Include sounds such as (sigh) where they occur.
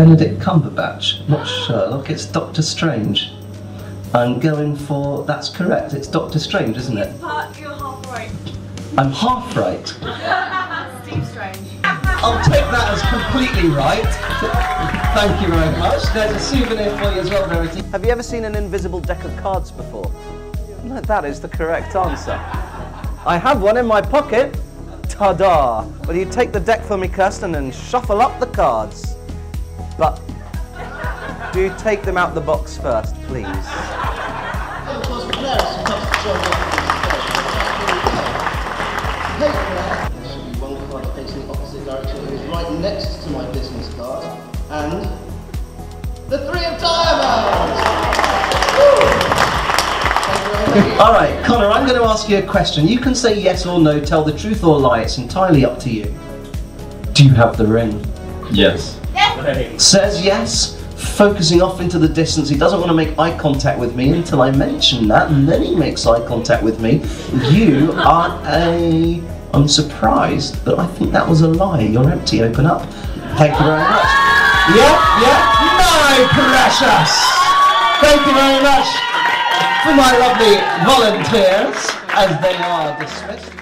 Benedict Cumberbatch, not Sherlock, it's Doctor Strange. I'm going for, that's correct, it's Doctor Strange, isn't it? Part, you're half right. I'm half right. (laughs) Steve Strange. I'll take that as completely right. Thank you very much. There's a souvenir for you as well, Verity. Have you ever seen an invisible deck of cards before? No, that is the correct answer. I have one in my pocket. Ta-da! Will you take the deck for me, Kirsten, and shuffle up the cards? But do take them out the box first, please? And of course, Claire has come to join us. Hey, Claire. There should be one card facing the opposite direction that is right next to my business card. And the three of diamonds! Woo! Thank you very much. All right, Connor, I'm going to ask you a question. You can say yes or no, tell the truth or lie. It's entirely up to you. Do you have the ring? Yes. Says yes, focusing off into the distance. He doesn't want to make eye contact with me until I mention that, and then he makes eye contact with me. You are a. I'm surprised, but I think that was a lie. You're empty. Open up. Thank you very much. Yeah, yeah. No, precious. Thank you very much for my lovely volunteers, as they are dismissed.